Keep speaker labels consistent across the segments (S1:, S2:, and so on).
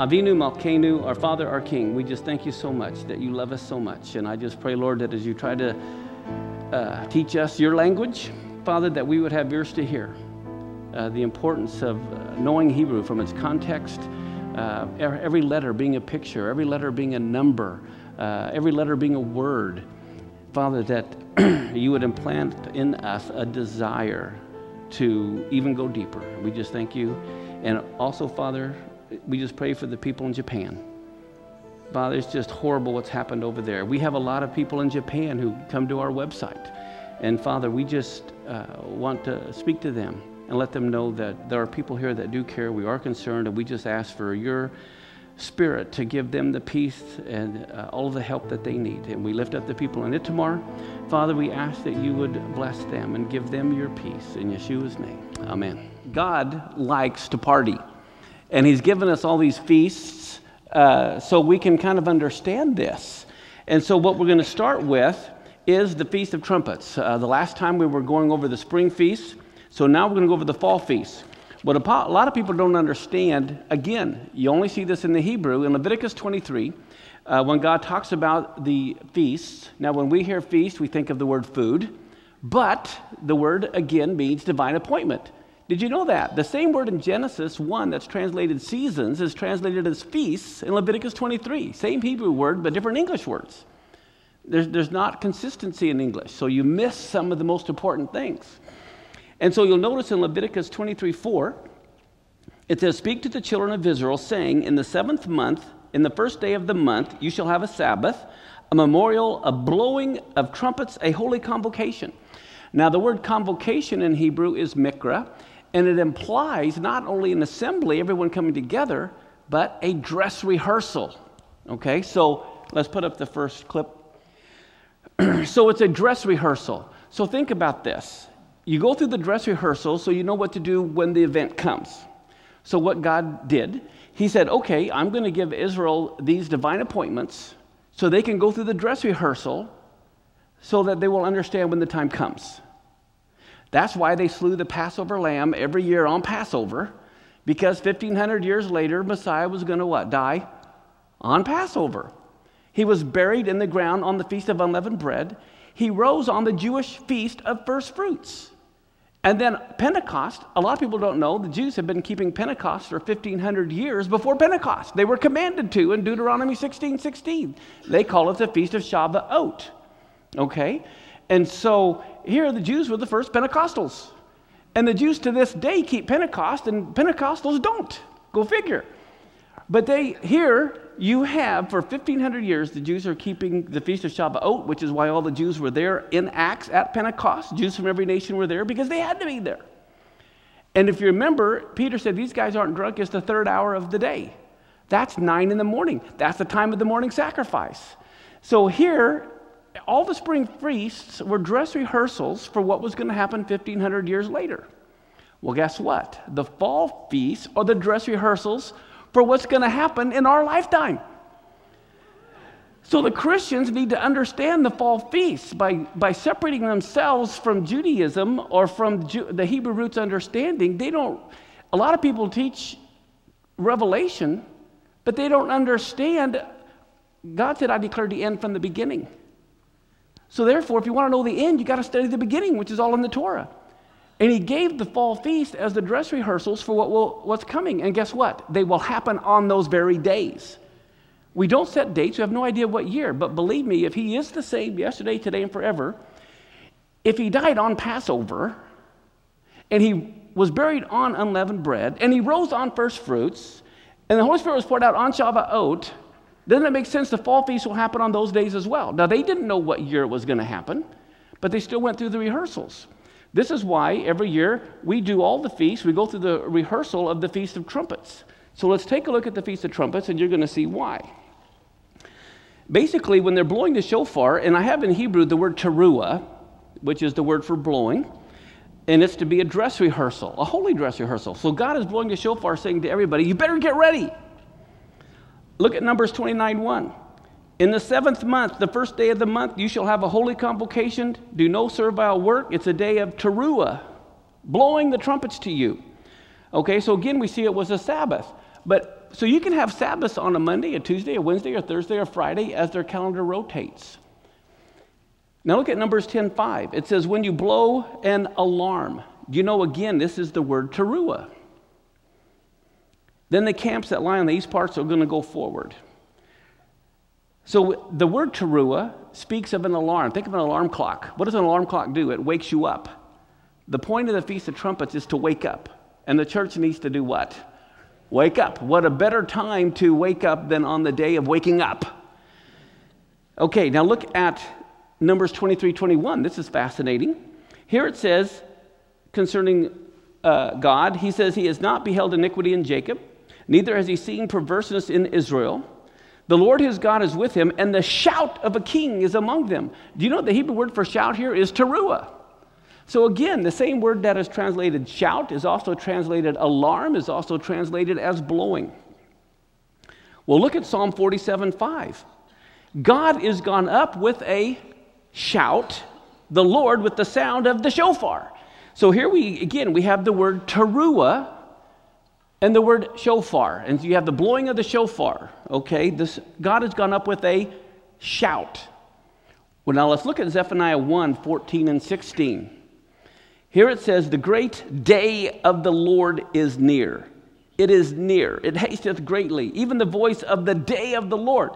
S1: Avinu Malkeinu, our Father, our King, we just thank you so much that you love us so much. And I just pray, Lord, that as you try to uh, teach us your language, Father, that we would have ears to hear uh, the importance of uh, knowing Hebrew from its context, uh, every letter being a picture, every letter being a number, uh, every letter being a word. Father, that you would implant in us a desire to even go deeper. We just thank you. And also, Father, we just pray for the people in Japan. Father, it's just horrible what's happened over there. We have a lot of people in Japan who come to our website. And Father, we just uh, want to speak to them and let them know that there are people here that do care. We are concerned, and we just ask for your spirit to give them the peace and uh, all the help that they need. And we lift up the people in Itamar. Father, we ask that you would bless them and give them your peace. In Yeshua's name, amen. God likes to party. And He's given us all these feasts uh, so we can kind of understand this. And so, what we're going to start with is the Feast of Trumpets. Uh, the last time we were going over the spring feast, so now we're going to go over the fall feast. What a, a lot of people don't understand, again, you only see this in the Hebrew, in Leviticus 23, uh, when God talks about the feasts. Now, when we hear feast, we think of the word food, but the word again means divine appointment. Did you know that? The same word in Genesis 1 that's translated seasons is translated as feasts in Leviticus 23. Same Hebrew word, but different English words. There's, there's not consistency in English, so you miss some of the most important things. And so you'll notice in Leviticus 23 4, it says, Speak to the children of Israel, saying, In the seventh month, in the first day of the month, you shall have a Sabbath, a memorial, a blowing of trumpets, a holy convocation. Now, the word convocation in Hebrew is mikra, and it implies not only an assembly, everyone coming together, but a dress rehearsal. Okay, so let's put up the first clip. so it's a dress rehearsal. So think about this. You go through the dress rehearsal so you know what to do when the event comes. So, what God did, He said, okay, I'm going to give Israel these divine appointments so they can go through the dress rehearsal so that they will understand when the time comes. That's why they slew the Passover lamb every year on Passover, because 1500 years later, Messiah was going to what? Die on Passover. He was buried in the ground on the Feast of Unleavened Bread. He rose on the Jewish Feast of First Fruits. And then Pentecost, a lot of people don't know, the Jews have been keeping Pentecost for 1,500 years before Pentecost. They were commanded to in Deuteronomy 16 16. They call it the Feast of Shavuot. Okay? And so here the Jews were the first Pentecostals. And the Jews to this day keep Pentecost, and Pentecostals don't. Go figure. But they here you have for 1500 years the Jews are keeping the feast of Shavuot, which is why all the Jews were there in Acts at Pentecost. Jews from every nation were there because they had to be there. And if you remember, Peter said these guys aren't drunk. It's the third hour of the day. That's nine in the morning. That's the time of the morning sacrifice. So here all the spring feasts were dress rehearsals for what was going to happen 1500 years later. Well, guess what? The fall feasts are the dress rehearsals for what's going to happen in our lifetime. So the Christians need to understand the fall feasts by, by separating themselves from Judaism or from Ju- the Hebrew roots understanding. They don't, a lot of people teach Revelation, but they don't understand. God said, I declared the end from the beginning. So, therefore, if you want to know the end, you got to study the beginning, which is all in the Torah. And he gave the fall feast as the dress rehearsals for what will, what's coming. And guess what? They will happen on those very days. We don't set dates, we have no idea what year. But believe me, if he is the same yesterday, today, and forever, if he died on Passover, and he was buried on unleavened bread, and he rose on first fruits, and the Holy Spirit was poured out on Shavuot, doesn't it make sense the fall feast will happen on those days as well? Now, they didn't know what year it was going to happen, but they still went through the rehearsals. This is why every year we do all the feasts, we go through the rehearsal of the Feast of Trumpets. So let's take a look at the Feast of Trumpets, and you're going to see why. Basically, when they're blowing the shofar, and I have in Hebrew the word teruah, which is the word for blowing, and it's to be a dress rehearsal, a holy dress rehearsal. So God is blowing the shofar saying to everybody, You better get ready. Look at Numbers 29 1. In the seventh month, the first day of the month, you shall have a holy convocation. Do no servile work. It's a day of teruah, blowing the trumpets to you. Okay, so again, we see it was a Sabbath. But so you can have Sabbaths on a Monday, a Tuesday, a Wednesday, a Thursday, or Friday as their calendar rotates. Now look at Numbers 10:5. It says, "When you blow an alarm." You know, again, this is the word teruah. Then the camps that lie on the east parts are going to go forward. So the word teruah speaks of an alarm. Think of an alarm clock. What does an alarm clock do? It wakes you up. The point of the Feast of Trumpets is to wake up. And the church needs to do what? Wake up. What a better time to wake up than on the day of waking up. Okay, now look at Numbers 23 21. This is fascinating. Here it says concerning uh, God, He says, He has not beheld iniquity in Jacob, neither has He seen perverseness in Israel. The Lord his God is with him, and the shout of a king is among them. Do you know the Hebrew word for shout here is teruah? So again, the same word that is translated shout is also translated alarm, is also translated as blowing. Well, look at Psalm 47 5. God is gone up with a shout, the Lord with the sound of the shofar. So here we, again, we have the word teruah and the word shofar. And you have the blowing of the shofar, okay? This, God has gone up with a shout. Well, now let's look at Zephaniah 1 14 and 16. Here it says, The great day of the Lord is near. It is near. It hasteth greatly, even the voice of the day of the Lord.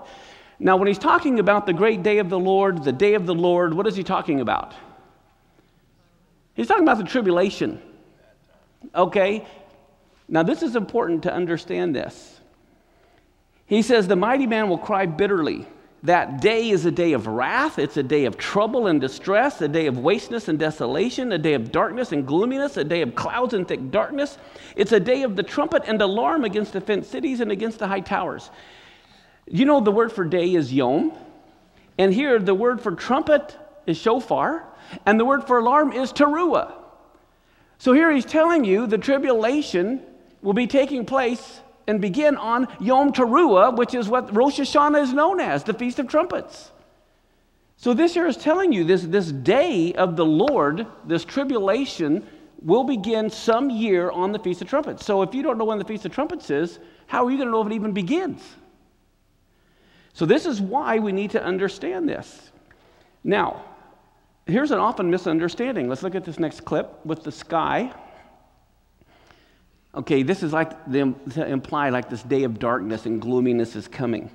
S1: Now, when he's talking about the great day of the Lord, the day of the Lord, what is he talking about? He's talking about the tribulation. Okay? Now, this is important to understand this. He says, The mighty man will cry bitterly that day is a day of wrath. It's a day of trouble and distress, a day of wasteness and desolation, a day of darkness and gloominess, a day of clouds and thick darkness. It's a day of the trumpet and alarm against the fenced cities and against the high towers. You know, the word for day is yom. And here, the word for trumpet is shofar. And the word for alarm is teruah. So here he's telling you the tribulation will be taking place and begin on Yom Teruah, which is what Rosh Hashanah is known as, the Feast of Trumpets. So this year is telling you this, this day of the Lord, this tribulation, will begin some year on the Feast of Trumpets. So if you don't know when the Feast of Trumpets is, how are you going to know if it even begins? So this is why we need to understand this. Now, here's an often misunderstanding. Let's look at this next clip with the sky. Okay, this is like the, to imply like this day of darkness and gloominess is coming.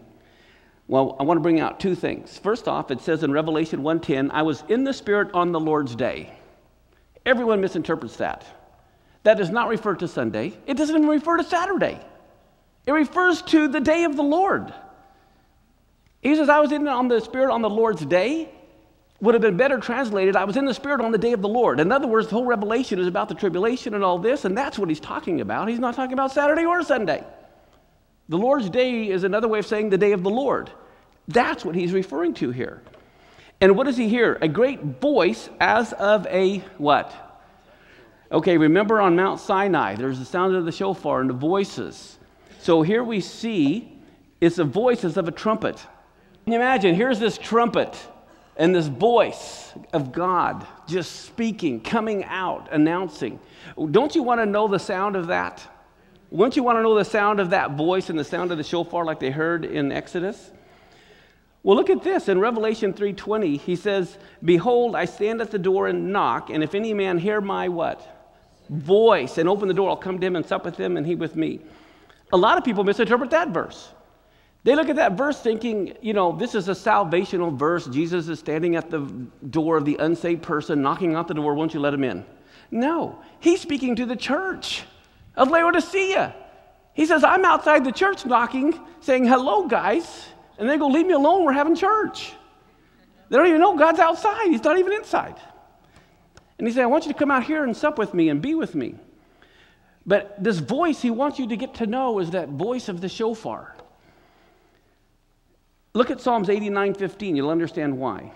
S1: Well, I want to bring out two things. First off, it says in Revelation 1:10, "I was in the Spirit on the Lord's day." Everyone misinterprets that. That does not refer to Sunday. It doesn't even refer to Saturday. It refers to the day of the Lord. He says, "I was in on the Spirit on the Lord's day." Would have been better translated, I was in the Spirit on the day of the Lord. In other words, the whole revelation is about the tribulation and all this, and that's what he's talking about. He's not talking about Saturday or Sunday. The Lord's day is another way of saying the day of the Lord. That's what he's referring to here. And what does he hear? A great voice as of a what? Okay, remember on Mount Sinai, there's the sound of the shofar and the voices. So here we see it's the voices of a trumpet. Can you imagine? Here's this trumpet and this voice of God just speaking, coming out, announcing. Don't you want to know the sound of that? Wouldn't you want to know the sound of that voice and the sound of the shofar like they heard in Exodus? Well, look at this. In Revelation 3:20, he says, "Behold, I stand at the door and knock, and if any man hear my what? Voice and open the door, I'll come to him and sup with him and he with me." A lot of people misinterpret that verse. They look at that verse thinking, you know, this is a salvational verse. Jesus is standing at the door of the unsaved person, knocking out the door. Won't you let him in? No, he's speaking to the church of Laodicea. He says, I'm outside the church knocking, saying, hello, guys. And they go, leave me alone. We're having church. They don't even know God's outside. He's not even inside. And he said, I want you to come out here and sup with me and be with me. But this voice he wants you to get to know is that voice of the shofar. Look at Psalms 89 15. You'll understand why.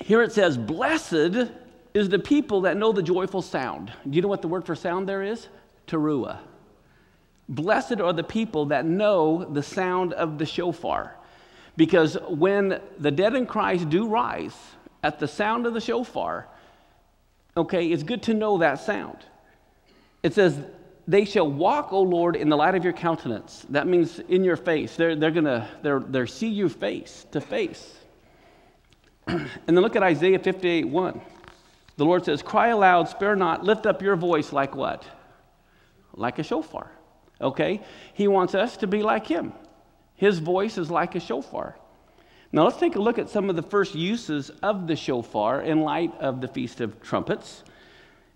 S1: Here it says, Blessed is the people that know the joyful sound. Do you know what the word for sound there is? Teruah. Blessed are the people that know the sound of the shofar. Because when the dead in Christ do rise at the sound of the shofar, okay, it's good to know that sound. It says, They shall walk, O Lord, in the light of your countenance. That means in your face. They're, they're going to they're, they're see you face to face. and then look at Isaiah 58 1. The Lord says, Cry aloud, spare not, lift up your voice like what? Like a shofar. Okay? He wants us to be like him. His voice is like a shofar. Now let's take a look at some of the first uses of the shofar in light of the Feast of Trumpets.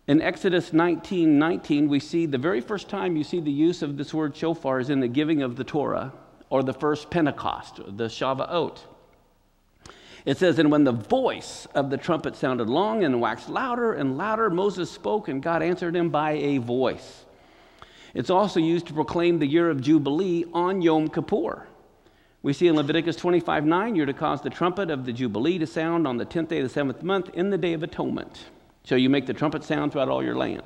S1: In Exodus 19 19, we see the very first time you see the use of this word shofar is in the giving of the Torah or the first Pentecost, the Shavuot. It says, And when the voice of the trumpet sounded long and waxed louder and louder, Moses spoke, and God answered him by a voice. It's also used to proclaim the year of Jubilee on Yom Kippur. We see in Leviticus 25 9, you're to cause the trumpet of the Jubilee to sound on the 10th day of the seventh month in the Day of Atonement. So you make the trumpet sound throughout all your land.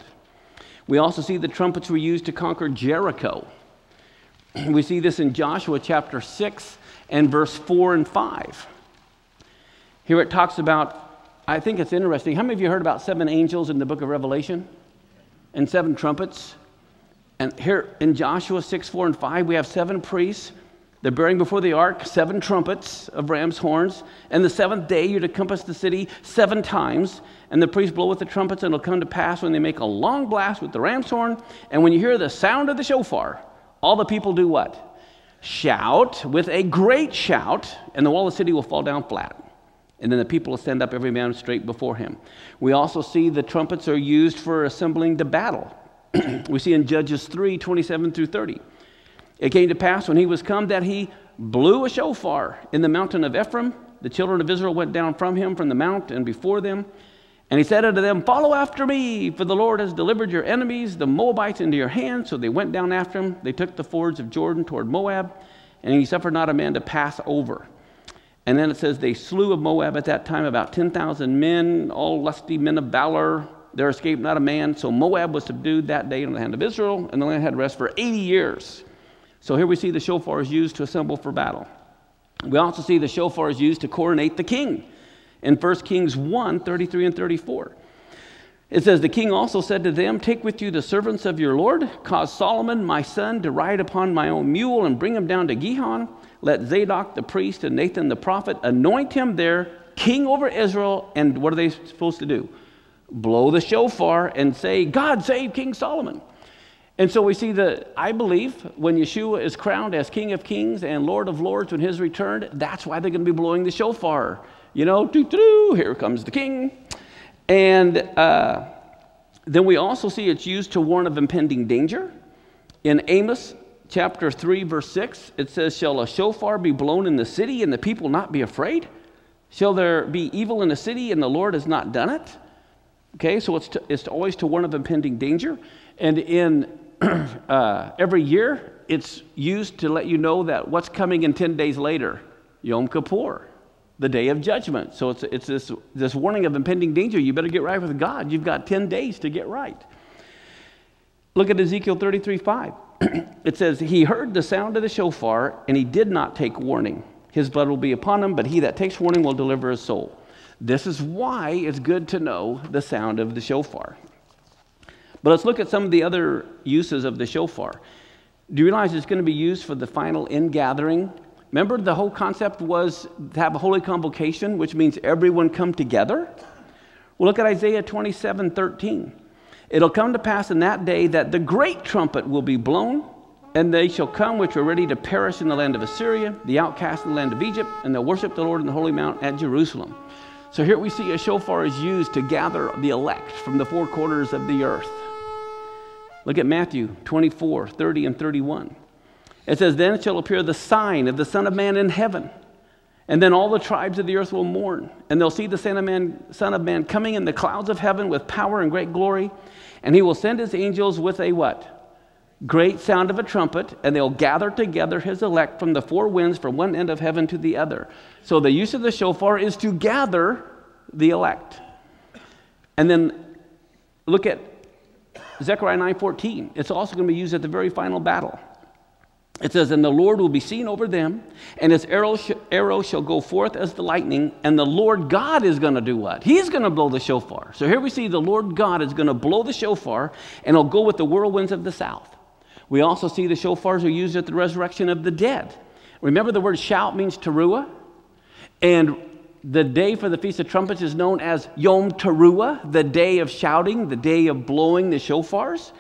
S1: We also see the trumpets were used to conquer Jericho. We see this in Joshua chapter 6 and verse 4 and 5. Here it talks about, I think it's interesting. How many of you heard about seven angels in the book of Revelation? And seven trumpets? And here in Joshua 6, 4, and 5, we have seven priests they're bearing before the ark seven trumpets of ram's horns. And the seventh day, you're to compass the city seven times. And the priests blow with the trumpets, and it'll come to pass when they make a long blast with the ram's horn. And when you hear the sound of the shofar, all the people do what? Shout with a great shout, and the wall of the city will fall down flat. And then the people will stand up, every man straight before him. We also see the trumpets are used for assembling the battle. we see in Judges 3 27 through 30. It came to pass when he was come that he blew a shofar in the mountain of Ephraim. The children of Israel went down from him from the mount and before them. And he said unto them, Follow after me, for the Lord has delivered your enemies, the Moabites, into your hand. So they went down after him. They took the fords of Jordan toward Moab, and he suffered not a man to pass over. And then it says, They slew of Moab at that time about 10,000 men, all lusty men of valor. There escaped not a man. So Moab was subdued that day in the hand of Israel, and the land had rest for 80 years. So here we see the shofar is used to assemble for battle. We also see the shofar is used to coronate the king in 1 Kings 1 33 and 34. It says, The king also said to them, Take with you the servants of your Lord, cause Solomon my son to ride upon my own mule, and bring him down to Gihon. Let Zadok the priest and Nathan the prophet anoint him there, king over Israel. And what are they supposed to do? Blow the shofar and say, God save King Solomon. And so we see that I believe when Yeshua is crowned as King of Kings and Lord of Lords when his return, that's why they're going to be blowing the shofar. You know, doo doo, here comes the King. And uh, then we also see it's used to warn of impending danger. In Amos chapter 3, verse 6, it says, Shall a shofar be blown in the city and the people not be afraid? Shall there be evil in the city and the Lord has not done it? Okay, so it's, to, it's always to warn of impending danger. And in uh, every year, it's used to let you know that what's coming in 10 days later, Yom Kippur, the day of judgment. So it's, it's this, this warning of impending danger. You better get right with God. You've got 10 days to get right. Look at Ezekiel 33 5. it says, He heard the sound of the shofar, and he did not take warning. His blood will be upon him, but he that takes warning will deliver his soul. This is why it's good to know the sound of the shofar. But let's look at some of the other uses of the shofar. Do you realize it's going to be used for the final ingathering? Remember, the whole concept was to have a holy convocation, which means everyone come together? Well, look at Isaiah 27 13. It'll come to pass in that day that the great trumpet will be blown, and they shall come which are ready to perish in the land of Assyria, the outcast in the land of Egypt, and they'll worship the Lord in the holy mount at Jerusalem. So here we see a shofar is used to gather the elect from the four corners of the earth. Look at Matthew 24, 30, and 31. It says, Then shall appear the sign of the Son of Man in heaven. And then all the tribes of the earth will mourn, and they'll see the Son of, Man, Son of Man coming in the clouds of heaven with power and great glory. And he will send his angels with a what? Great sound of a trumpet, and they'll gather together his elect from the four winds from one end of heaven to the other. So the use of the shofar is to gather the elect. And then look at Zechariah 9:14. It's also going to be used at the very final battle. it says, And the Lord will be seen over them, and his arrow, sh- arrow shall go forth as the lightning, and the Lord God is going to do what? He's going to blow the shofar. So here we see the Lord God is going to blow the shofar, and it'll go with the whirlwinds of the south. We also see the shofars are used at the resurrection of the dead. Remember the word shout means teruah? And the day for the Feast of Trumpets is known as Yom Teruah, the day of shouting, the day of blowing the shofars.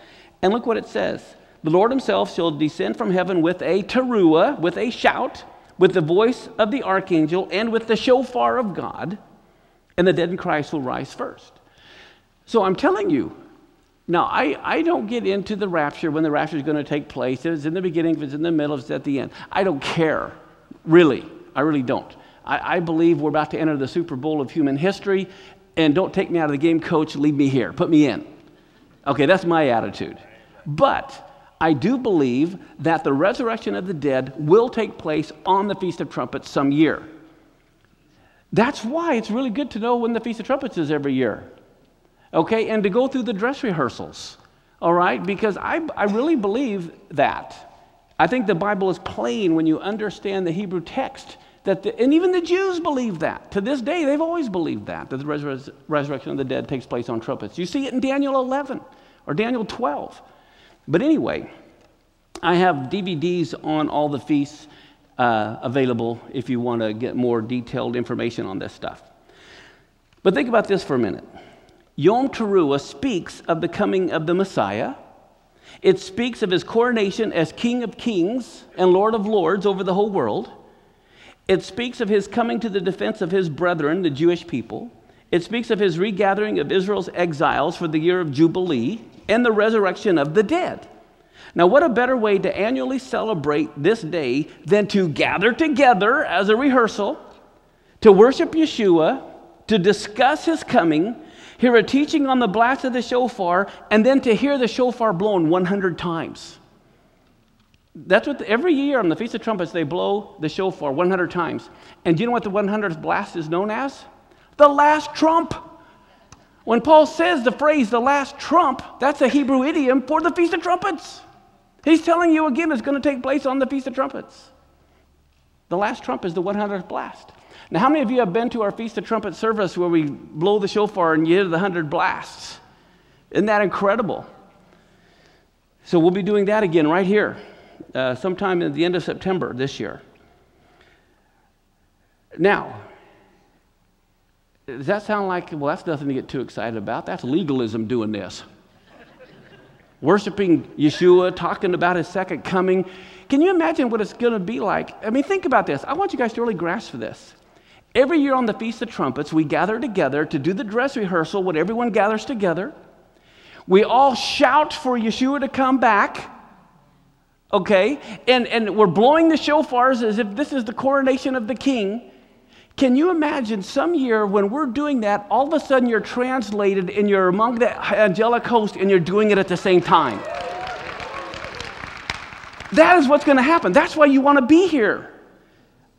S1: And look what it says The Lord himself shall descend from heaven with a teruah, with a shout, with the voice of the archangel, and with the shofar of God, and the dead in Christ will rise first. So I'm telling you, now, I, I don't get into the rapture when the rapture is going to take place. If it's in the beginning, if it's in the middle, if it's at the end. I don't care, really. I really don't. I, I believe we're about to enter the Super Bowl of human history, and don't take me out of the game, coach. Leave me here. Put me in. Okay, that's my attitude. But I do believe that the resurrection of the dead will take place on the Feast of Trumpets some year. That's why it's really good to know when the Feast of Trumpets is every year okay, and to go through the dress rehearsals, all right, because I, I really believe that. I think the Bible is plain when you understand the Hebrew text. That the, and even the Jews believe that. To this day, they've always believed that, that the resur- resurrection of the dead takes place on trumpets. You see it in Daniel 11 or Daniel 12. But anyway, I have DVDs on all the feasts uh, available if you want to get more detailed information on this stuff. But think about this for a minute. Yom Teruah speaks of the coming of the Messiah. It speaks of his coronation as King of Kings and Lord of Lords over the whole world. It speaks of his coming to the defense of his brethren, the Jewish people. It speaks of his regathering of Israel's exiles for the year of Jubilee and the resurrection of the dead. Now, what a better way to annually celebrate this day than to gather together as a rehearsal, to worship Yeshua, to discuss his coming, hear a teaching on the blast of the shofar, and then to hear the shofar blown 100 times. That's what the, every year on the Feast of Trumpets they blow the shofar 100 times. And do you know what the 100th blast is known as? The last trump. When Paul says the phrase the last trump, that's a Hebrew idiom for the Feast of Trumpets. He's telling you again it's going to take place on the Feast of Trumpets. The last trump is the 100th blast. Now, how many of you have been to our Feast of Trumpet service where we blow the shofar and you hear the hundred blasts? Isn't that incredible? So, we'll be doing that again right here, uh, sometime at the end of September this year. Now, does that sound like, well, that's nothing to get too excited about? That's legalism doing this. Worshiping Yeshua, talking about his second coming. Can you imagine what it's going to be like? I mean, think about this. I want you guys to really grasp for this. Every year on the Feast of Trumpets, we gather together to do the dress rehearsal when everyone gathers together. We all shout for Yeshua to come back. Okay? And, and we're blowing the shofars as if this is the coronation of the king. Can you imagine some year when we're doing that, all of a sudden you're translated and you're among the angelic host and you're doing it at the same time? That is what's going to happen. That's why you want to be here.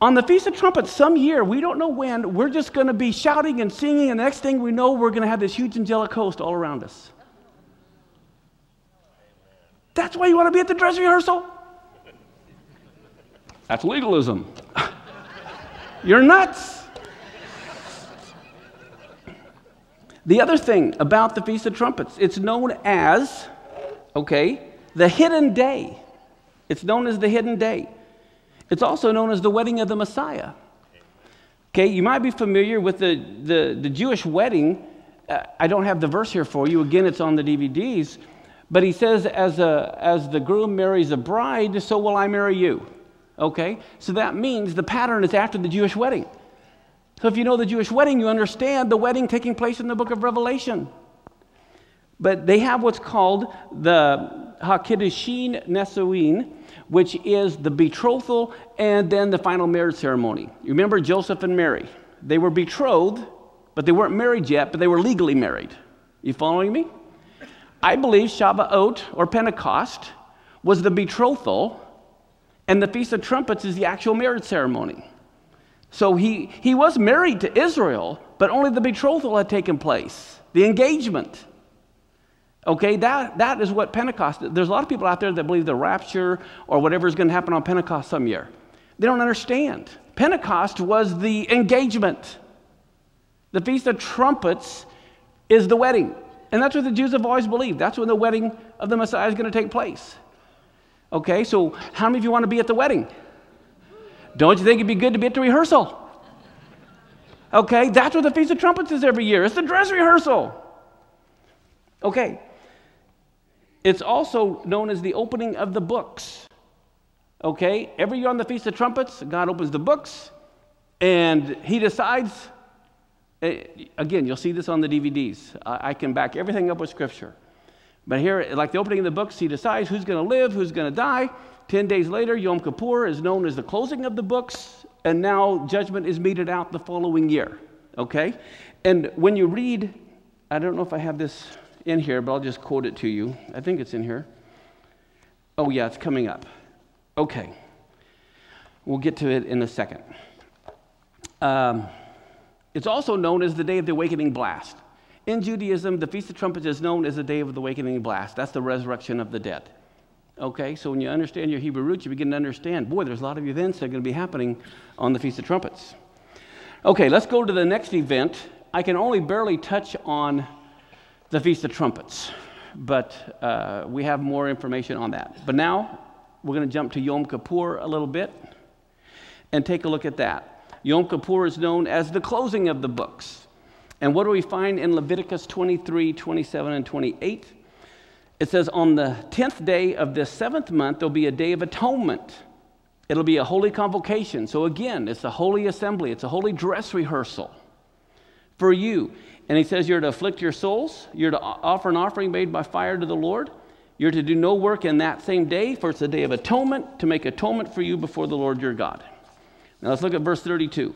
S1: On the Feast of Trumpets, some year, we don't know when, we're just going to be shouting and singing, and the next thing we know, we're going to have this huge angelic host all around us. That's why you want to be at the dress rehearsal? That's legalism. You're nuts. The other thing about the Feast of Trumpets, it's known as, okay, the hidden day. It's known as the hidden day. It's also known as the wedding of the Messiah. Okay, you might be familiar with the, the, the Jewish wedding. Uh, I don't have the verse here for you. Again, it's on the DVDs. But he says, as, a, as the groom marries a bride, so will I marry you. Okay? So that means the pattern is after the Jewish wedding. So if you know the Jewish wedding, you understand the wedding taking place in the book of Revelation. But they have what's called the Hakiddushin Nesuin, which is the betrothal and then the final marriage ceremony. You remember Joseph and Mary? They were betrothed, but they weren't married yet, but they were legally married. You following me? I believe Shavuot or Pentecost was the betrothal, and the Feast of Trumpets is the actual marriage ceremony. So he, he was married to Israel, but only the betrothal had taken place, the engagement. Okay, that, that is what Pentecost is. There's a lot of people out there that believe the rapture or whatever is going to happen on Pentecost some year. They don't understand. Pentecost was the engagement. The Feast of Trumpets is the wedding. And that's what the Jews have always believed. That's when the wedding of the Messiah is going to take place. Okay, so how many of you want to be at the wedding? Don't you think it'd be good to be at the rehearsal? Okay, that's what the Feast of Trumpets is every year. It's the dress rehearsal. Okay, it's also known as the opening of the books. Okay, every year on the Feast of Trumpets, God opens the books and He decides. Eh, again, you'll see this on the DVDs. I can back everything up with Scripture. But here, like the opening of the books, He decides who's going to live, who's going to die. Ten days later, Yom Kippur is known as the closing of the books, and now judgment is meted out the following year. Okay? And when you read, I don't know if I have this in here, but I'll just quote it to you. I think it's in here. Oh, yeah, it's coming up. Okay. We'll get to it in a second. Um, it's also known as the Day of the Awakening Blast. In Judaism, the Feast of Trumpets is known as the Day of the Awakening Blast. That's the resurrection of the dead. Okay, so when you understand your Hebrew roots, you begin to understand, boy, there's a lot of events that are going to be happening on the Feast of Trumpets. Okay, let's go to the next event. I can only barely touch on the Feast of Trumpets, but uh, we have more information on that. But now we're going to jump to Yom Kippur a little bit and take a look at that. Yom Kippur is known as the closing of the books. And what do we find in Leviticus 23, 27, and 28? It says, On the 10th day of this seventh month, there'll be a day of atonement. It'll be a holy convocation. So, again, it's a holy assembly, it's a holy dress rehearsal for you. And he says, You're to afflict your souls, you're to offer an offering made by fire to the Lord. You're to do no work in that same day, for it's a day of atonement, to make atonement for you before the Lord your God. Now let's look at verse 32.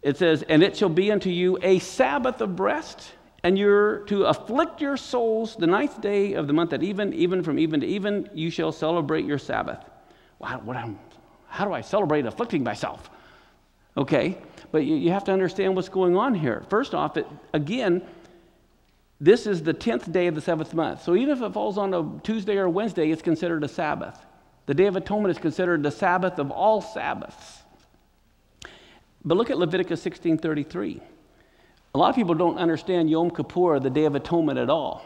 S1: It says, And it shall be unto you a Sabbath of rest, and you're to afflict your souls the ninth day of the month at even, even from even to even, you shall celebrate your Sabbath. Wow, what, how do I celebrate afflicting myself? Okay, but you, you have to understand what's going on here. First off, it, again, this is the 10th day of the seventh month. So even if it falls on a Tuesday or Wednesday, it's considered a Sabbath. The Day of Atonement is considered the Sabbath of all Sabbaths. But look at Leviticus 16:33. A lot of people don't understand Yom Kippur, the Day of Atonement, at all.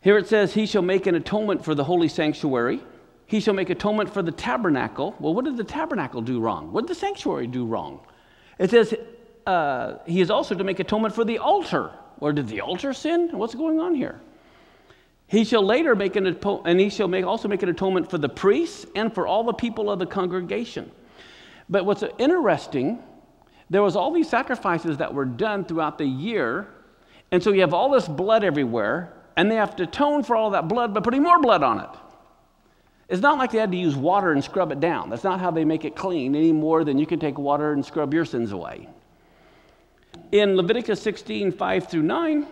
S1: Here it says, He shall make an atonement for the holy sanctuary. He shall make atonement for the tabernacle. Well, what did the tabernacle do wrong? What did the sanctuary do wrong? It says uh, he is also to make atonement for the altar. Or did the altar sin? What's going on here? He shall later make an atonement, and he shall make, also make an atonement for the priests and for all the people of the congregation. But what's interesting, there was all these sacrifices that were done throughout the year, and so you have all this blood everywhere, and they have to atone for all that blood by putting more blood on it. It's not like they had to use water and scrub it down. That's not how they make it clean any more than you can take water and scrub your sins away. In Leviticus 16, 5 through 9,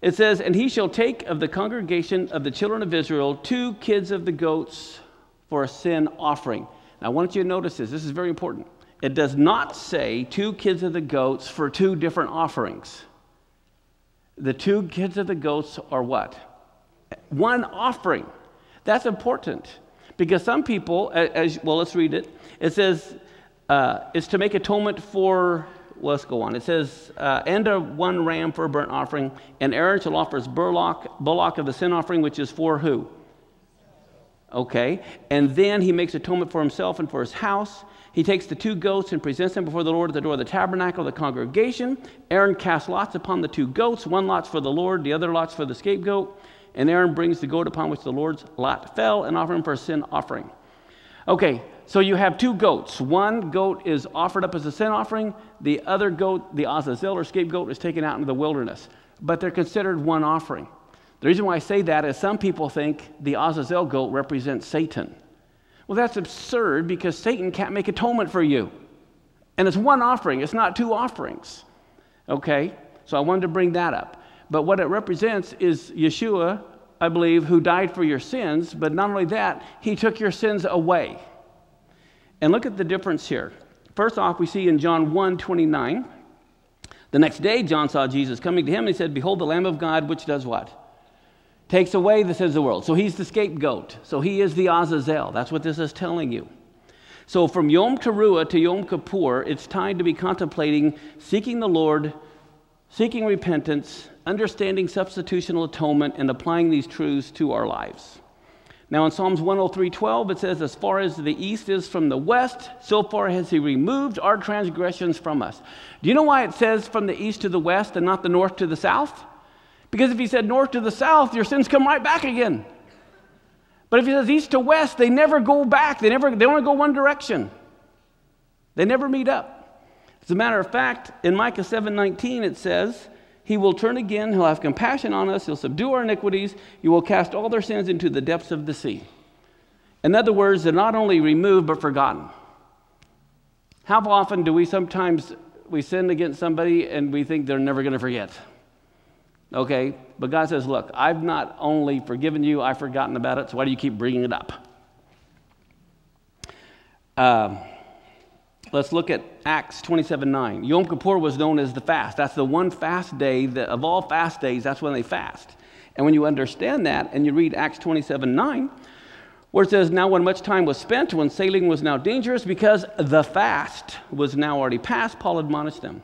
S1: it says, And he shall take of the congregation of the children of Israel two kids of the goats for a sin offering. Now, I want you to notice this. This is very important. It does not say two kids of the goats for two different offerings. The two kids of the goats are what? One offering. That's important because some people, as well, let's read it. It says, uh, it's to make atonement for, well, let's go on. It says, uh, and a one ram for a burnt offering, and Aaron shall offer his bullock, bullock of the sin offering, which is for who? Okay. And then he makes atonement for himself and for his house. He takes the two goats and presents them before the Lord at the door of the tabernacle of the congregation. Aaron casts lots upon the two goats. One lot's for the Lord, the other lot's for the scapegoat. And Aaron brings the goat upon which the Lord's lot fell and offer him for a sin offering. Okay, so you have two goats. One goat is offered up as a sin offering, the other goat, the Azazel or scapegoat, is taken out into the wilderness. But they're considered one offering. The reason why I say that is some people think the Azazel goat represents Satan. Well, that's absurd because Satan can't make atonement for you. And it's one offering, it's not two offerings. Okay? So I wanted to bring that up. But what it represents is Yeshua, I believe, who died for your sins, but not only that, he took your sins away. And look at the difference here. First off, we see in John 1 29, the next day John saw Jesus coming to him and he said, Behold, the Lamb of God, which does what? takes away the sins of the world. So he's the scapegoat. So he is the Azazel. That's what this is telling you. So from Yom Teruah to Yom Kippur, it's time to be contemplating seeking the Lord, seeking repentance, understanding substitutional atonement, and applying these truths to our lives. Now in Psalms 103:12 it says as far as the east is from the west so far has he removed our transgressions from us. Do you know why it says from the east to the west and not the north to the south? Because if he said north to the south your sins come right back again. But if he says east to west they never go back. They never they only go one direction. They never meet up. As a matter of fact, in Micah 7:19 it says he will turn again. He'll have compassion on us. He'll subdue our iniquities. He will cast all their sins into the depths of the sea. In other words, they're not only removed but forgotten. How often do we sometimes we sin against somebody and we think they're never going to forget? Okay, but God says, "Look, I've not only forgiven you, I've forgotten about it. So why do you keep bringing it up?" Um, Let's look at Acts 27 9. Yom Kippur was known as the fast. That's the one fast day that, of all fast days, that's when they fast. And when you understand that and you read Acts 27 9, where it says, Now when much time was spent, when sailing was now dangerous, because the fast was now already past, Paul admonished them.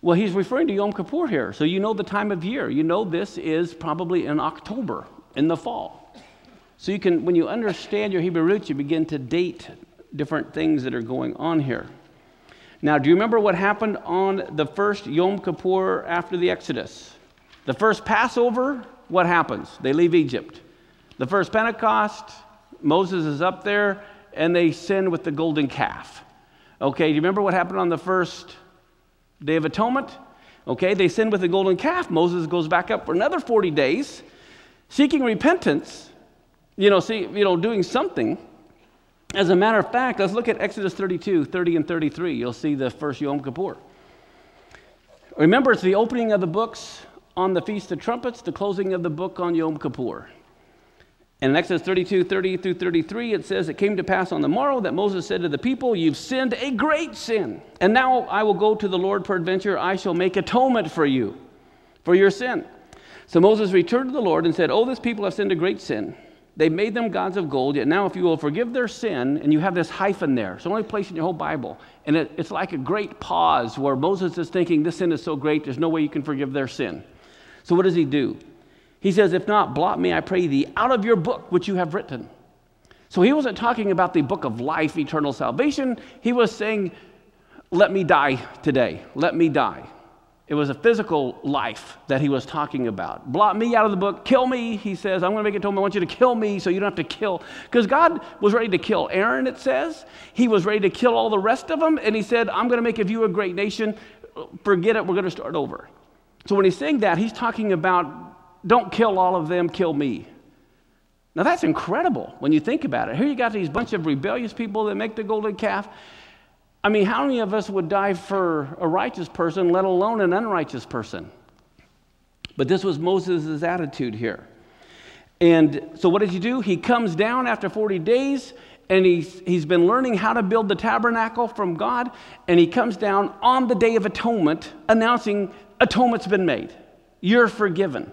S1: Well, he's referring to Yom Kippur here. So you know the time of year. You know this is probably in October, in the fall. So you can, when you understand your Hebrew roots, you begin to date different things that are going on here. Now, do you remember what happened on the first Yom Kippur after the Exodus? The first Passover, what happens? They leave Egypt. The first Pentecost, Moses is up there and they sin with the golden calf. Okay, do you remember what happened on the first Day of Atonement? Okay, they sin with the golden calf. Moses goes back up for another 40 days seeking repentance, you know, see, you know, doing something. As a matter of fact, let's look at Exodus 32, 30 and 33. You'll see the first Yom Kippur. Remember, it's the opening of the books on the Feast of Trumpets, the closing of the book on Yom Kippur. And in Exodus 32, 30 through 33, it says, It came to pass on the morrow that Moses said to the people, You've sinned a great sin. And now I will go to the Lord peradventure, I shall make atonement for you, for your sin. So Moses returned to the Lord and said, Oh, this people have sinned a great sin. They made them gods of gold, yet now if you will forgive their sin, and you have this hyphen there, it's the only place in your whole Bible, and it, it's like a great pause where Moses is thinking, this sin is so great, there's no way you can forgive their sin. So what does he do? He says, if not, blot me, I pray thee, out of your book which you have written. So he wasn't talking about the book of life, eternal salvation. He was saying, let me die today. Let me die. It was a physical life that he was talking about. Blot me out of the book, kill me, he says. I'm going to make it to him. I want you to kill me so you don't have to kill. Because God was ready to kill Aaron, it says. He was ready to kill all the rest of them. And he said, I'm going to make of you a great nation. Forget it, we're going to start over. So when he's saying that, he's talking about don't kill all of them, kill me. Now that's incredible when you think about it. Here you got these bunch of rebellious people that make the golden calf. I mean, how many of us would die for a righteous person, let alone an unrighteous person? But this was Moses' attitude here. And so, what did he do? He comes down after 40 days and he's, he's been learning how to build the tabernacle from God. And he comes down on the Day of Atonement announcing, Atonement's been made. You're forgiven.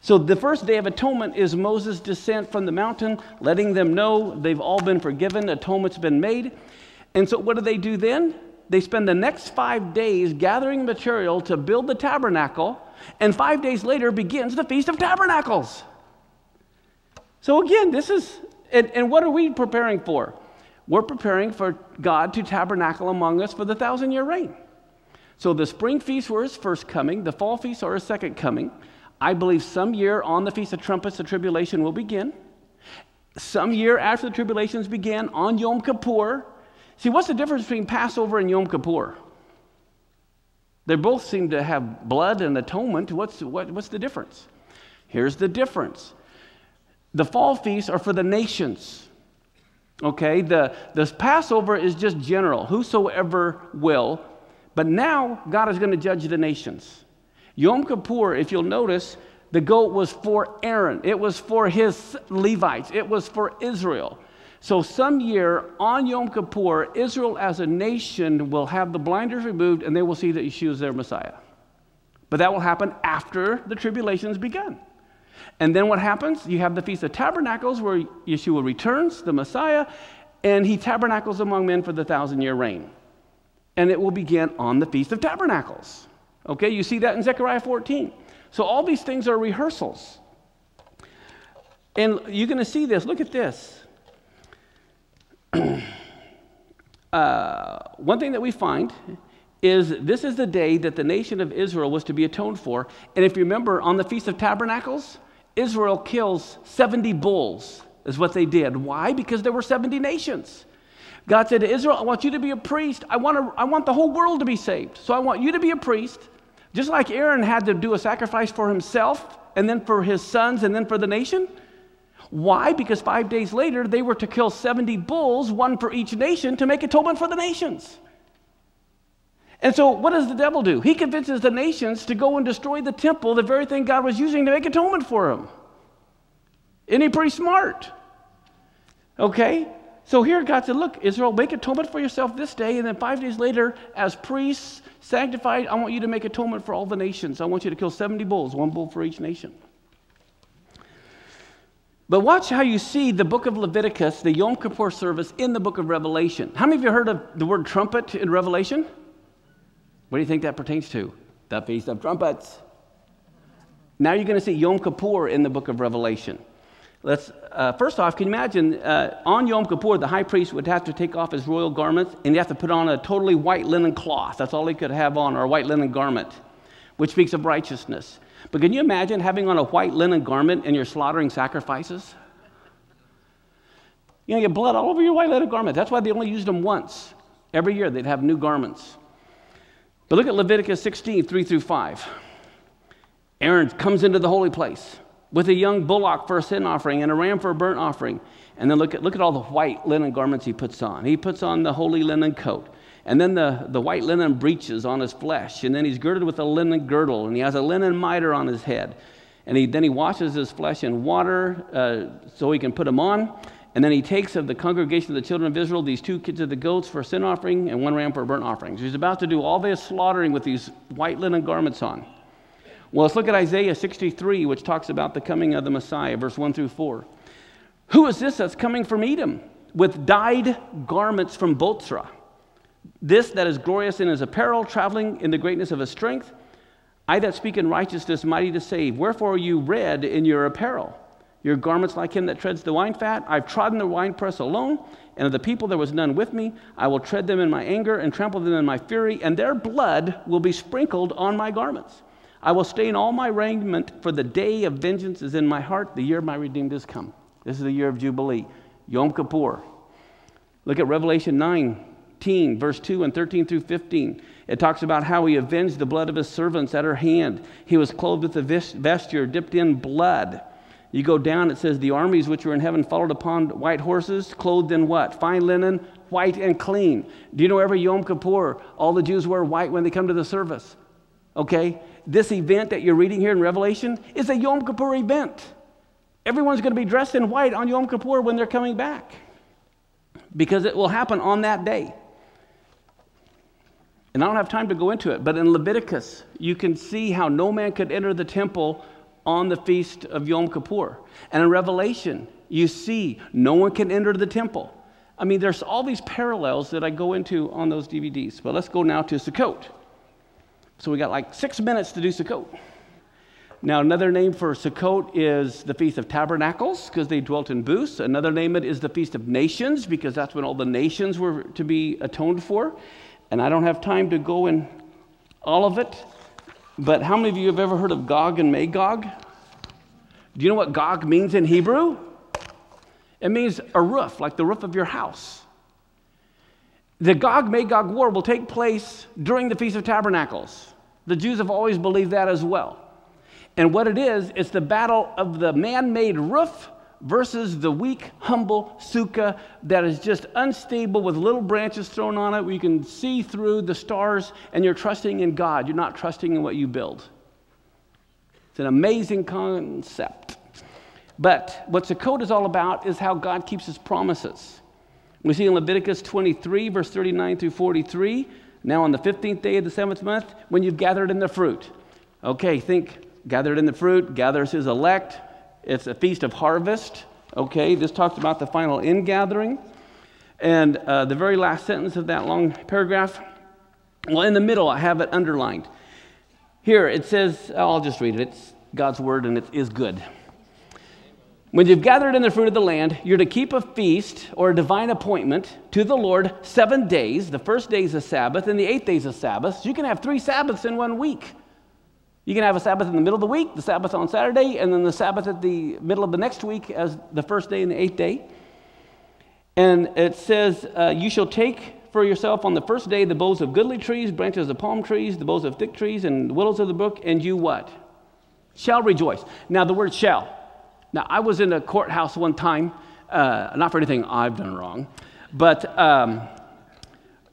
S1: So, the first Day of Atonement is Moses' descent from the mountain, letting them know they've all been forgiven, atonement's been made. And so, what do they do then? They spend the next five days gathering material to build the tabernacle, and five days later begins the Feast of Tabernacles. So, again, this is, and, and what are we preparing for? We're preparing for God to tabernacle among us for the thousand year reign. So, the spring feasts were his first coming, the fall feasts are his second coming. I believe some year on the Feast of Trumpets, the tribulation will begin. Some year after the tribulations began, on Yom Kippur, See, what's the difference between Passover and Yom Kippur? They both seem to have blood and atonement. What's, what, what's the difference? Here's the difference the fall feasts are for the nations. Okay, the, the Passover is just general, whosoever will. But now God is going to judge the nations. Yom Kippur, if you'll notice, the goat was for Aaron, it was for his Levites, it was for Israel. So, some year on Yom Kippur, Israel as a nation will have the blinders removed and they will see that Yeshua is their Messiah. But that will happen after the tribulations begun. And then what happens? You have the Feast of Tabernacles where Yeshua returns, the Messiah, and he tabernacles among men for the thousand year reign. And it will begin on the Feast of Tabernacles. Okay, you see that in Zechariah 14. So all these things are rehearsals. And you're going to see this. Look at this. uh, one thing that we find is this is the day that the nation of Israel was to be atoned for. And if you remember, on the Feast of Tabernacles, Israel kills 70 bulls, is what they did. Why? Because there were 70 nations. God said to Israel, I want you to be a priest. I want, to, I want the whole world to be saved. So I want you to be a priest. Just like Aaron had to do a sacrifice for himself, and then for his sons, and then for the nation. Why? Because five days later, they were to kill 70 bulls, one for each nation, to make atonement for the nations. And so, what does the devil do? He convinces the nations to go and destroy the temple, the very thing God was using to make atonement for him. Isn't he pretty smart? Okay? So here God said, Look, Israel, make atonement for yourself this day, and then five days later, as priests, sanctified, I want you to make atonement for all the nations. I want you to kill 70 bulls, one bull for each nation. But watch how you see the book of Leviticus, the Yom Kippur service, in the book of Revelation. How many of you heard of the word trumpet in Revelation? What do you think that pertains to? The Feast of Trumpets. Now you're going to see Yom Kippur in the book of Revelation. Let's, uh, first off, can you imagine uh, on Yom Kippur, the high priest would have to take off his royal garments and he have to put on a totally white linen cloth. That's all he could have on, or a white linen garment, which speaks of righteousness. But can you imagine having on a white linen garment and you're slaughtering sacrifices? You know, you get blood all over your white linen garment. That's why they only used them once. Every year they'd have new garments. But look at Leviticus 16, 3 through 5. Aaron comes into the holy place with a young bullock for a sin offering and a ram for a burnt offering. And then look at, look at all the white linen garments he puts on. He puts on the holy linen coat. And then the, the white linen breeches on his flesh. And then he's girded with a linen girdle. And he has a linen mitre on his head. And he, then he washes his flesh in water uh, so he can put them on. And then he takes of the congregation of the children of Israel these two kids of the goats for a sin offering and one ram for a burnt offering. So he's about to do all this slaughtering with these white linen garments on. Well, let's look at Isaiah 63, which talks about the coming of the Messiah, verse 1 through 4. Who is this that's coming from Edom with dyed garments from Bozrah? This that is glorious in his apparel, traveling in the greatness of his strength. I that speak in righteousness, mighty to save. Wherefore are you red in your apparel? Your garments like him that treads the wine fat. I've trodden the winepress alone, and of the people there was none with me. I will tread them in my anger and trample them in my fury, and their blood will be sprinkled on my garments. I will stain all my raiment, for the day of vengeance is in my heart. The year my redeemed is come. This is the year of Jubilee, Yom Kippur. Look at Revelation 19, verse 2 and 13 through 15. It talks about how he avenged the blood of his servants at her hand. He was clothed with a vesture dipped in blood. You go down, it says, The armies which were in heaven followed upon white horses, clothed in what? Fine linen, white and clean. Do you know every Yom Kippur, all the Jews wear white when they come to the service? Okay? This event that you're reading here in Revelation is a Yom Kippur event. Everyone's going to be dressed in white on Yom Kippur when they're coming back because it will happen on that day. And I don't have time to go into it, but in Leviticus, you can see how no man could enter the temple on the feast of Yom Kippur. And in Revelation, you see no one can enter the temple. I mean, there's all these parallels that I go into on those DVDs. But let's go now to Sukkot. So we got like six minutes to do Sukkot. Now, another name for Sukkot is the Feast of Tabernacles because they dwelt in booths. Another name it is the Feast of Nations because that's when all the nations were to be atoned for. And I don't have time to go in all of it. But how many of you have ever heard of Gog and Magog? Do you know what Gog means in Hebrew? It means a roof, like the roof of your house. The Gog Magog war will take place during the Feast of Tabernacles. The Jews have always believed that as well. And what it is, it's the battle of the man made roof versus the weak, humble sukkah that is just unstable with little branches thrown on it where you can see through the stars and you're trusting in God. You're not trusting in what you build. It's an amazing concept. But what Sukkot is all about is how God keeps his promises. We see in Leviticus 23, verse 39 through 43, now on the 15th day of the seventh month, when you've gathered in the fruit. Okay, think gathered in the fruit, gathers his elect, It's a feast of harvest. Okay, this talks about the final ingathering. And uh, the very last sentence of that long paragraph, well, in the middle, I have it underlined. Here it says, I'll just read it. It's God's word and it is good. When you've gathered in the fruit of the land, you're to keep a feast or a divine appointment to the Lord seven days. The first day is a Sabbath, and the eighth day is a Sabbath. So you can have three Sabbaths in one week. You can have a Sabbath in the middle of the week, the Sabbath on Saturday, and then the Sabbath at the middle of the next week as the first day and the eighth day. And it says, uh, You shall take for yourself on the first day the boughs of goodly trees, branches of palm trees, the boughs of thick trees, and willows of the brook, and you what? Shall rejoice. Now, the word shall. Now, I was in a courthouse one time, uh, not for anything I've done wrong, but um,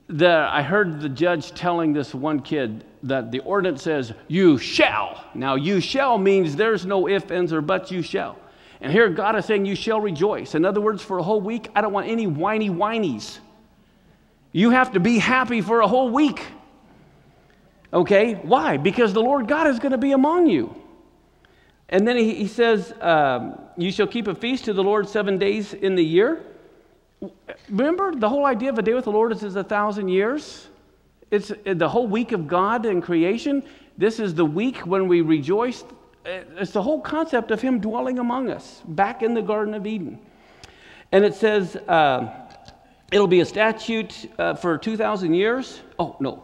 S1: the, I heard the judge telling this one kid that the ordinance says, You shall. Now, you shall means there's no if, ands, or buts, you shall. And here God is saying, You shall rejoice. In other words, for a whole week, I don't want any whiny whinies. You have to be happy for a whole week. Okay? Why? Because the Lord God is going to be among you. And then he, he says, um, You shall keep a feast to the Lord seven days in the year. Remember, the whole idea of a day with the Lord is, is a thousand years. It's the whole week of God and creation. This is the week when we rejoice. It's the whole concept of Him dwelling among us, back in the Garden of Eden. And it says, uh, It'll be a statute uh, for 2,000 years. Oh, no.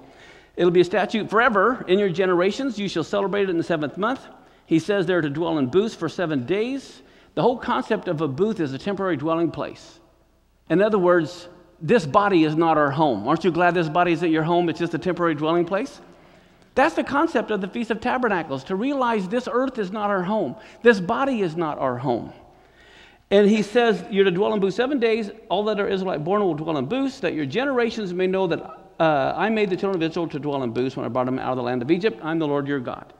S1: It'll be a statute forever in your generations. You shall celebrate it in the seventh month. He says they're to dwell in booths for seven days. The whole concept of a booth is a temporary dwelling place. In other words, this body is not our home. Aren't you glad this body is at your home? It's just a temporary dwelling place? That's the concept of the Feast of Tabernacles to realize this earth is not our home, this body is not our home. And he says, You're to dwell in booths seven days. All that are Israelite born will dwell in booths, that your generations may know that uh, I made the children of Israel to dwell in booths when I brought them out of the land of Egypt. I'm the Lord your God.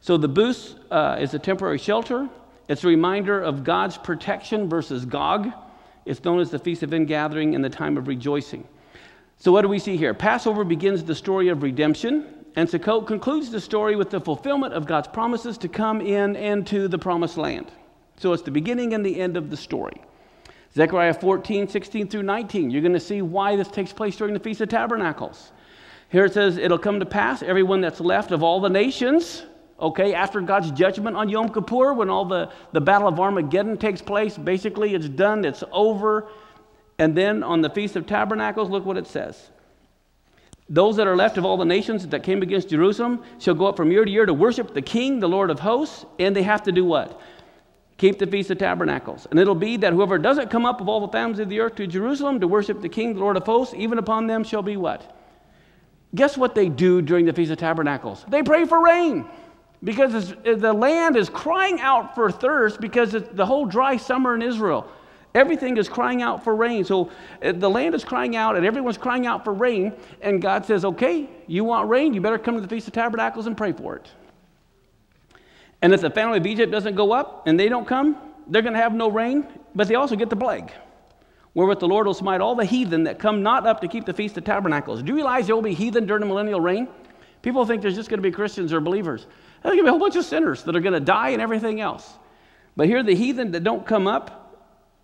S1: So the booth uh, is a temporary shelter. It's a reminder of God's protection versus Gog. It's known as the Feast of Ingathering and the time of rejoicing. So what do we see here? Passover begins the story of redemption, and Sukkot concludes the story with the fulfillment of God's promises to come in and to the promised land. So it's the beginning and the end of the story. Zechariah 14, 16 through 19. You're going to see why this takes place during the Feast of Tabernacles. Here it says, It'll come to pass, everyone that's left of all the nations, okay, after God's judgment on Yom Kippur, when all the, the Battle of Armageddon takes place, basically it's done, it's over. And then on the Feast of Tabernacles, look what it says. Those that are left of all the nations that came against Jerusalem shall go up from year to year to worship the King, the Lord of hosts, and they have to do what? Keep the Feast of Tabernacles. And it'll be that whoever doesn't come up of all the families of the earth to Jerusalem to worship the King, the Lord of hosts, even upon them shall be what? Guess what they do during the Feast of Tabernacles? They pray for rain because the land is crying out for thirst because the whole dry summer in Israel. Everything is crying out for rain. So uh, the land is crying out and everyone's crying out for rain. And God says, okay, you want rain? You better come to the Feast of Tabernacles and pray for it. And if the family of Egypt doesn't go up and they don't come, they're going to have no rain, but they also get the plague. Wherewith the Lord will smite all the heathen that come not up to keep the Feast of Tabernacles. Do you realize there will be heathen during the millennial reign? People think there's just going to be Christians or believers. There's going to be a whole bunch of sinners that are going to die and everything else. But here, the heathen that don't come up,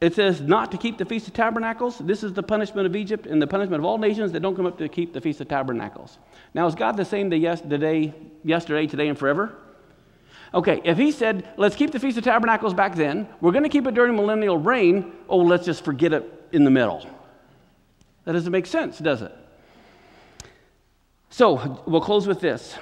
S1: it says not to keep the Feast of Tabernacles. This is the punishment of Egypt and the punishment of all nations that don't come up to keep the Feast of Tabernacles. Now, is God the same yesterday, yesterday, today, and forever? Okay, if he said, let's keep the Feast of Tabernacles back then, we're going to keep it during millennial reign, oh, let's just forget it in the middle. That doesn't make sense, does it? So, we'll close with this.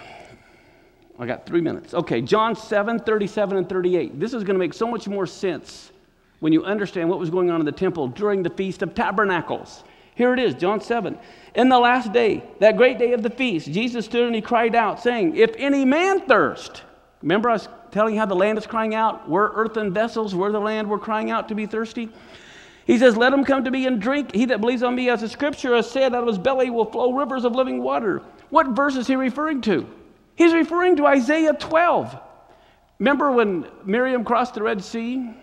S1: I got three minutes. Okay, John 7, 37, and 38. This is going to make so much more sense when you understand what was going on in the temple during the Feast of Tabernacles. Here it is, John 7. In the last day, that great day of the feast, Jesus stood and he cried out, saying, If any man thirst, Remember, I was telling you how the land is crying out? We're earthen vessels, we're the land, we're crying out to be thirsty. He says, Let him come to me and drink. He that believes on me, as the scripture has said, out of his belly will flow rivers of living water. What verse is he referring to? He's referring to Isaiah 12. Remember when Miriam crossed the Red Sea?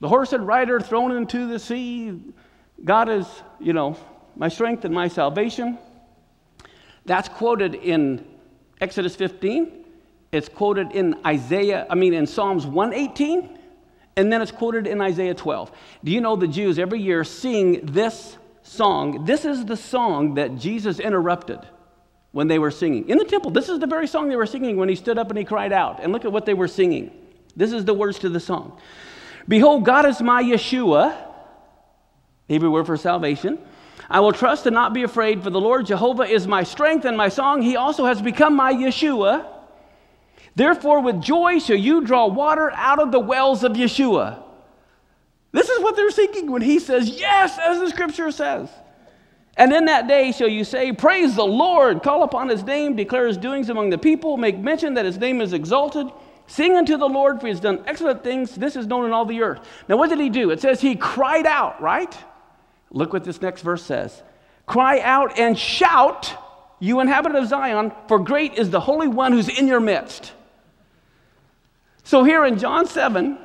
S1: The horse and rider thrown into the sea. God is, you know, my strength and my salvation. That's quoted in Exodus 15. It's quoted in Isaiah, I mean, in Psalms 118, And then it's quoted in Isaiah 12. Do you know the Jews every year sing this song? This is the song that Jesus interrupted when they were singing. In the temple, this is the very song they were singing when he stood up and he cried out. And look at what they were singing. This is the words to the song Behold, God is my Yeshua, Hebrew word for salvation. I will trust and not be afraid, for the Lord Jehovah is my strength and my song. He also has become my Yeshua. Therefore, with joy shall you draw water out of the wells of Yeshua. This is what they're seeking when he says, Yes, as the scripture says. And in that day shall you say, Praise the Lord, call upon his name, declare his doings among the people, make mention that his name is exalted. Sing unto the Lord, for he has done excellent things. This is known in all the earth. Now, what did he do? It says he cried out, right? Look what this next verse says Cry out and shout, you inhabitant of Zion, for great is the Holy One who's in your midst. So here in John 7,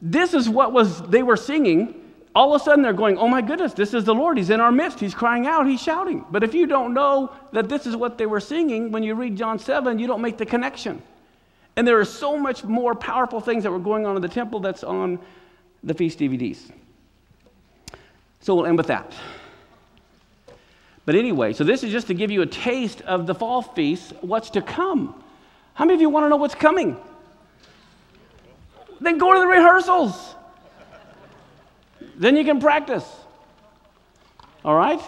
S1: this is what was they were singing. All of a sudden they're going, "Oh my goodness, this is the Lord. He's in our midst. He's crying out, he's shouting." But if you don't know that this is what they were singing when you read John 7, you don't make the connection. And there are so much more powerful things that were going on in the temple that's on the feast DVDs. So we'll end with that. But anyway, so this is just to give you a taste of the fall feast, what's to come. How many of you want to know what's coming? Then go to the rehearsals. Then you can practice. All right?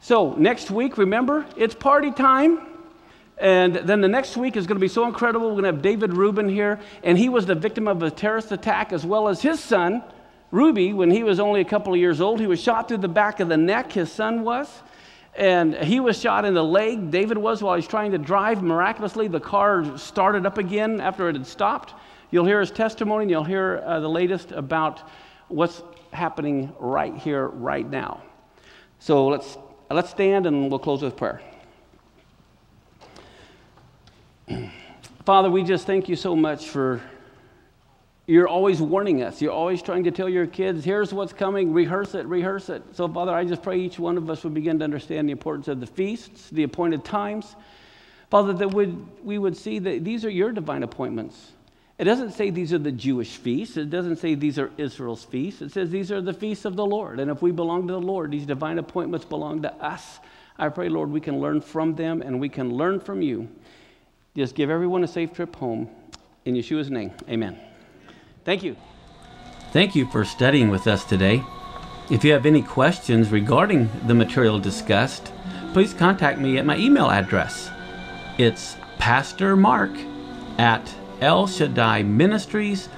S1: So next week, remember, it's party time. And then the next week is going to be so incredible. We're going to have David Rubin here, and he was the victim of a terrorist attack as well as his son, Ruby, when he was only a couple of years old, he was shot through the back of the neck, his son was. And he was shot in the leg, David was, while he's trying to drive. Miraculously, the car started up again after it had stopped. You'll hear his testimony, and you'll hear uh, the latest about what's happening right here, right now. So let's, let's stand and we'll close with prayer. Father, we just thank you so much for you're always warning us. You're always trying to tell your kids, here's what's coming, rehearse it, rehearse it. So, Father, I just pray each one of us would begin to understand the importance of the feasts, the appointed times. Father, that would, we would see that these are your divine appointments. It doesn't say these are the Jewish feasts. It doesn't say these are Israel's feasts. It says these are the feasts of the Lord. And if we belong to the Lord, these divine appointments belong to us. I pray, Lord, we can learn from them and we can learn from you. Just give everyone a safe trip home. In Yeshua's name, amen. Thank you. Thank you for studying with us today. If you have any questions regarding the material discussed, please contact me at my email address. It's pastormark at El Shaddai Ministries.us.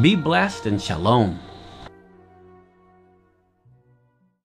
S1: Be blessed and shalom.